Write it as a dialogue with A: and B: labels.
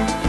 A: you